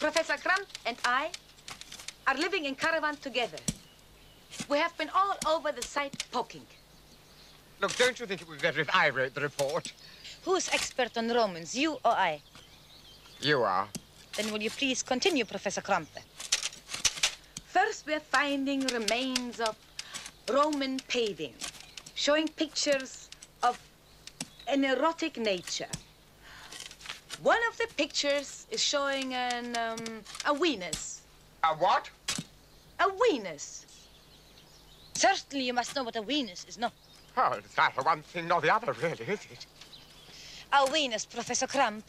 Professor Crump and I are living in caravan together. We have been all over the site poking. Look, don't you think it would be better if I wrote the report? Who's expert on Romans, you or I? You are. Then will you please continue, Professor Krampe? First, we're finding remains of Roman paving, showing pictures of an erotic nature. One of the pictures is showing an, um, a Venus. A what? A Venus. Certainly you must know what a Venus is, no? Well, it's neither one thing nor the other, really, is it? A Venus, Professor Crump,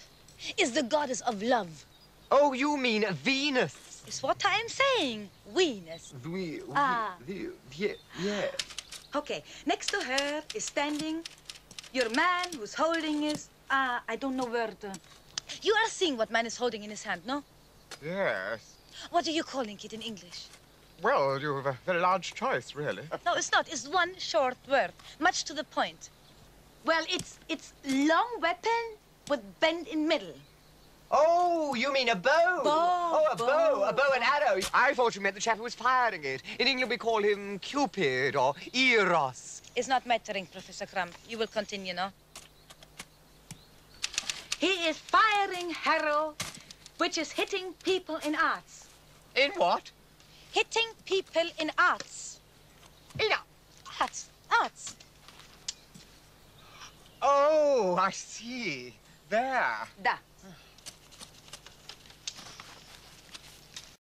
is the goddess of love. Oh, you mean Venus? Is what I am saying. Venus. We, we, Ah. the, yeah, yeah. Okay, next to her is standing your man who's holding his, uh, I don't know where to. You are seeing what man is holding in his hand, no? Yes. What are you calling it in English? Well, you have a very large choice, really. No, it's not. It's one short word, much to the point. Well, it's, it's long weapon with bend in middle. Oh, you mean a bow? Bow, Oh, a bow, bow. a bow and arrow. I thought you meant the chap who was firing it. In England, we call him Cupid or Eros. It's not mattering, Professor Crump. You will continue, no? He is firing Harrow, which is hitting people in arts. In what? Hitting people in arts. In. Arts. Arts. Oh, I see. There. Da.